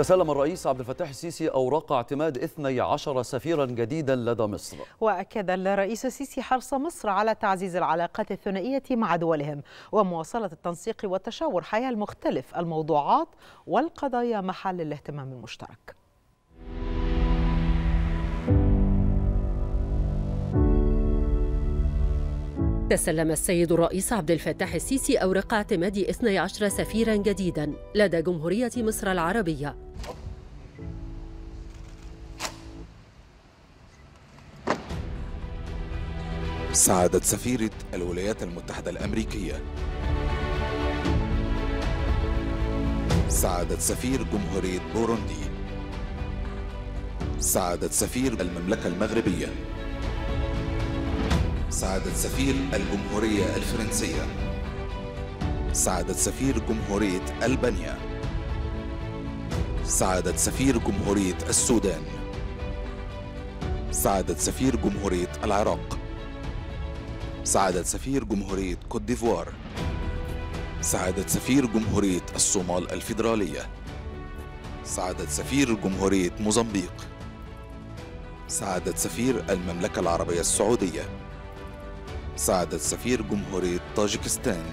تسلم الرئيس عبد الفتاح السيسي أوراق اعتماد 12 سفيرا جديدا لدى مصر. وأكد الرئيس السيسي حرص مصر على تعزيز العلاقات الثنائية مع دولهم ومواصلة التنسيق والتشاور حيال مختلف الموضوعات والقضايا محل الاهتمام المشترك. تسلم السيد الرئيس عبد الفتاح السيسي أوراق اعتماد 12 سفيرا جديدا لدى جمهورية مصر العربية. سعادة سفيرة الولايات المتحدة الأمريكية. سعادة سفير جمهورية بوروندي. سعادة سفير المملكة المغربية. سعادة سفير الجمهورية الفرنسية. سعادة سفير جمهورية ألبانيا. سعادة سفير جمهورية السودان. سعادة سفير جمهورية العراق. سعادة سفير جمهورية كوت ديفوار. سعادة سفير جمهورية الصومال الفيدرالية. سعادة سفير جمهورية موزمبيق. سعادة سفير المملكة العربية السعودية. سعادة سفير جمهورية طاجكستان.